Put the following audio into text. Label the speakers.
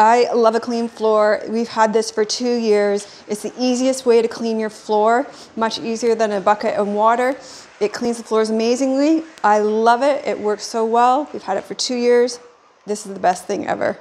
Speaker 1: I love a clean floor. We've had this for two years. It's the easiest way to clean your floor, much easier than a bucket and water. It cleans the floors amazingly. I love it. It works so well. We've had it for two years. This is the best thing ever.